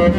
Müzik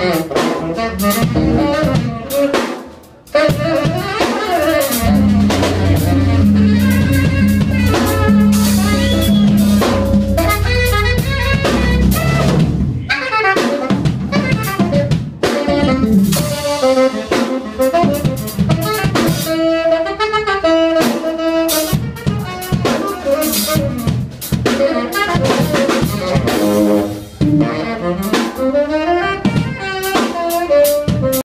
Mm-hmm.